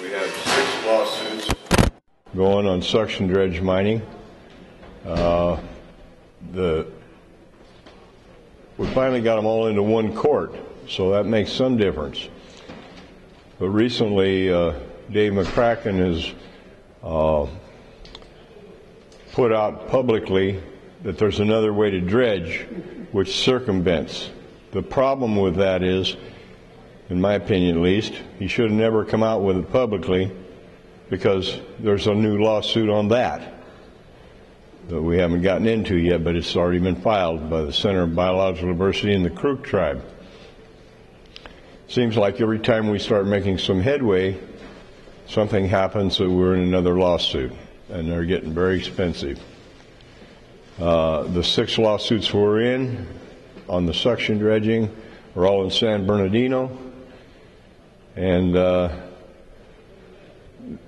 We have six lawsuits going on suction dredge mining. Uh, The, we finally got them all into one court, so that makes some difference. But recently, uh, Dave McCracken has uh, put out publicly that there's another way to dredge which circumvents. The problem with that is, in my opinion at least, he should have never come out with it publicly because there's a new lawsuit on that that we haven't gotten into yet, but it's already been filed by the Center of Biological Diversity and the Karuk tribe. Seems like every time we start making some headway, something happens that we're in another lawsuit, and they're getting very expensive. Uh, the six lawsuits we're in on the suction dredging are all in San Bernardino, and uh,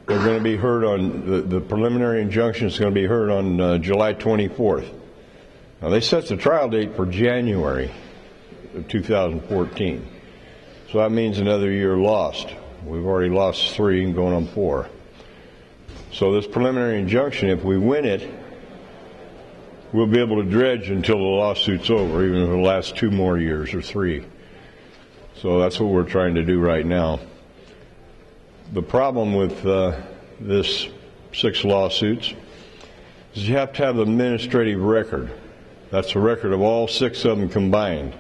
they're going to be heard on the, the preliminary injunction is going to be heard on uh, July 24th. Now they set the trial date for January of 2014, so that means another year lost. We've already lost three and going on four. So this preliminary injunction, if we win it, we'll be able to dredge until the lawsuit's over, even if it lasts two more years or three. So that's what we're trying to do right now. The problem with uh, this six lawsuits is you have to have the administrative record. That's a record of all six of them combined.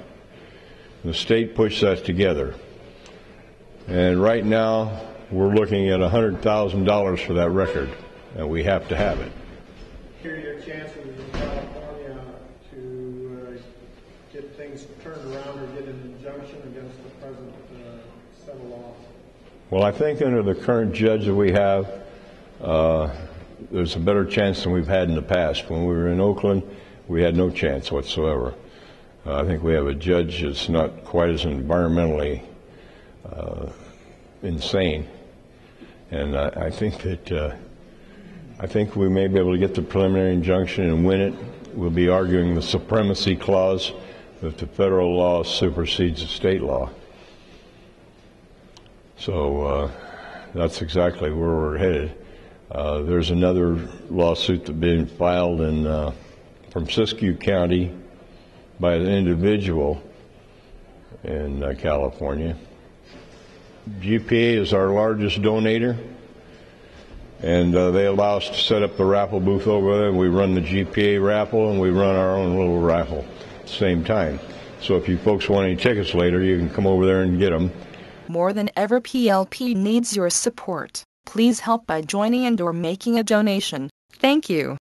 The state pushed that together. And right now, we're looking at $100,000 for that record, and we have to have it. Here your in California to uh, get things turned around or get an injunction against the present uh, set of laws? Well, I think under the current judge that we have, uh, there's a better chance than we've had in the past. When we were in Oakland, we had no chance whatsoever. Uh, I think we have a judge that's not quite as environmentally uh, insane, and I, I think that uh, I think we may be able to get the preliminary injunction and win it. We'll be arguing the supremacy clause that the federal law supersedes the state law. So uh, that's exactly where we're headed. Uh, there's another lawsuit that's being filed in uh, from Siskiyou County by an individual in uh, California. GPAA is our largest donator, and uh, they allow us to set up the raffle booth over there. And we run the GPAA raffle, and we run our own little raffle the same time. So if you folks want any tickets later, you can come over there and get them. More than ever PLP needs your support. Please help by joining and or making a donation. Thank you.